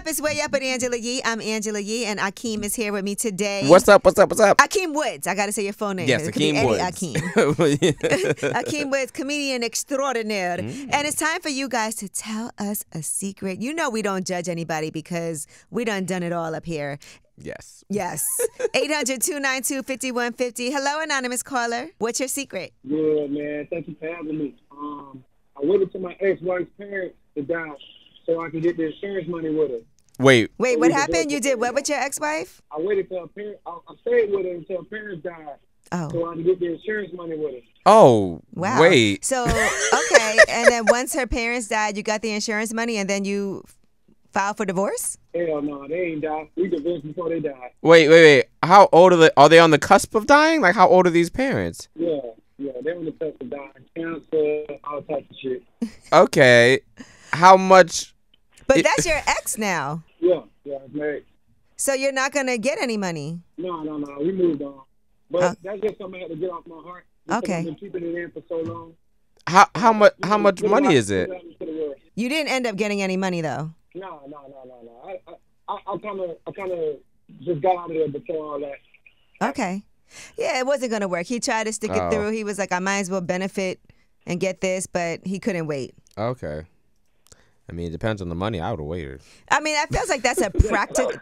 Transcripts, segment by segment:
up? It's Way Up with Angela Yee. I'm Angela Yee, and Akeem is here with me today. What's up? What's up? What's up? Akeem Woods. I got to say your phone name. Yes, It could be Akeem Woods. Akeem. Akeem Woods, comedian extraordinaire. And it's time for you guys to tell us a secret. You know we don't judge anybody because we done done it all up here. yes. Yes. 800-292-5150. Hello, anonymous caller. What's your secret? Yeah, man. Thank you for having me. Um, I waited till my ex-wife's parents to die so I can get the insurance money with her. Wait. Wait, what happened? You did what with your ex-wife? I waited till her parents. I, I stayed with her until her parents died Oh. so I could get the insurance money with her. Oh. Wow. Wait. So okay, and then once her parents died, you got the insurance money, and then you filed for divorce. Hell no, they ain't died. We divorced before they died. Wait. Wait. Wait. How old are they? Are they on the cusp of dying? Like how old are these parents? Yeah, yeah. they're on the cusp of dying. Cancer, all types of shit. Okay. How much? But that's your ex now, Yeah, yeah. I was married. so you're not gonna get any money. No, no, no. We moved on. But Oh. that's just something I had to get off my heart. Okay. I've been keeping it in for so long. How how much? How much money is it? out into the world. You didn't end up getting any money though. No, no, no, no, no. I, I, I kind of, I kind of just got out of there before all that. Okay. Yeah, it wasn't gonna work. He tried to stick it Oh. through. He was like, I might as well benefit and get this, but he couldn't wait. Okay. I mean, it depends on the money. I would have waited. I mean, that feels like that's a practical.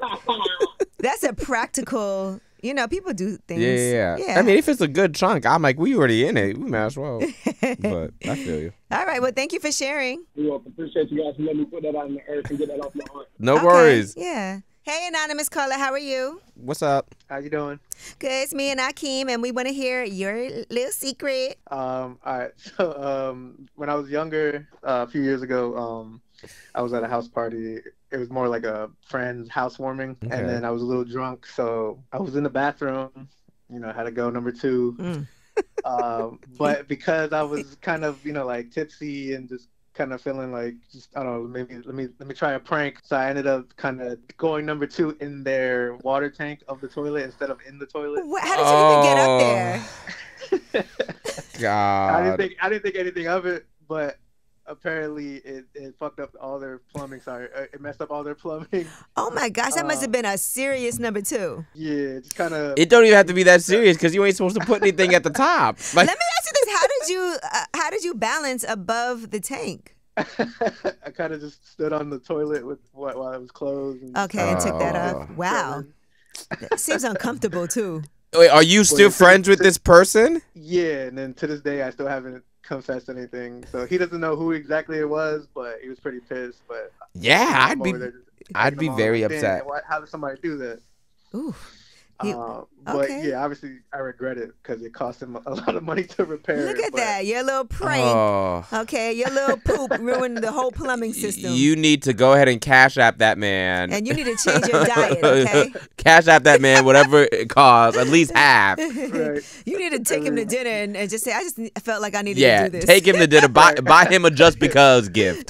that's a practical. You know, people do things. Yeah, yeah, yeah. I mean, if it's a good chunk, I'm like, we already in it. We might as well. but I feel you. All right. Well, thank you for sharing. We all appreciate you guys for letting me put that out in the earth and get that off my heart. No Okay, worries. Yeah. Hey, anonymous caller, how are you? What's up? How you doing? Good. It's me and Akeem, and we want to hear your little secret. Um, all right. So, um, when I was younger, uh, a few years ago, um, I was at a house party. It was more like a friend's housewarming, Okay. and then I was a little drunk, so I was in the bathroom. You know, had to go number two. Mm. um, but because I was kind of, you know, like tipsy and just kind of feeling like, just I don't know, maybe let me let me try a prank. So I ended up kind of going number two in their water tank of the toilet instead of in the toilet. What, how did you even get up there? God, I didn't think I didn't think anything of it, but apparently it, it fucked up all their plumbing. Sorry, uh, it messed up all their plumbing. Oh my gosh, that must have been a serious number two. Yeah, just kind of. It don't even have to be that serious because you ain't supposed to put anything at the top. Like, Let me ask you this: How did you uh, how did you balance above the tank? I kind of just stood on the toilet with while while it was closed. And Okay, and took that Oh. off. Wow, that seems uncomfortable too. wait, are you still it's- friends with this person? Yeah, and then to this day I still haven't confessed anything. So he doesn't know who exactly it was, but he was pretty pissed. But Yeah, I'd be. over there just I'd be very upset." why- How did somebody do that? Ooh, He- Uh, but okay. yeah, obviously I regret it because it cost him a lot of money to repair look it. at but- that! Your little prank. Oh. Okay, your little poop ruined the whole plumbing system. You need to go ahead and cash app that man. and you need to change your diet, okay? cash app that man whatever it costs, at least half. Right. You need to take him to dinner and, and just say, "I just felt like I needed Yeah, to do this." take him to dinner. Buy, buy him a just because gift.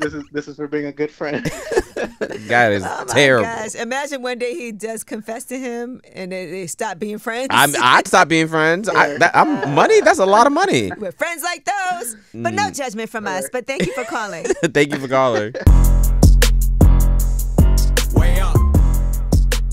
this is this is for being a good friend. That is Oh terrible. gosh! Imagine one day he does confess to him, and they, they stop being friends. I'm, I'd stop being friends. I, that, I'm money. That's a lot of money. We're friends like those, but no Mm. judgment from us. But thank you for calling. Thank you for calling.